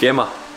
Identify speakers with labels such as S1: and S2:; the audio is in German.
S1: Gehen wir.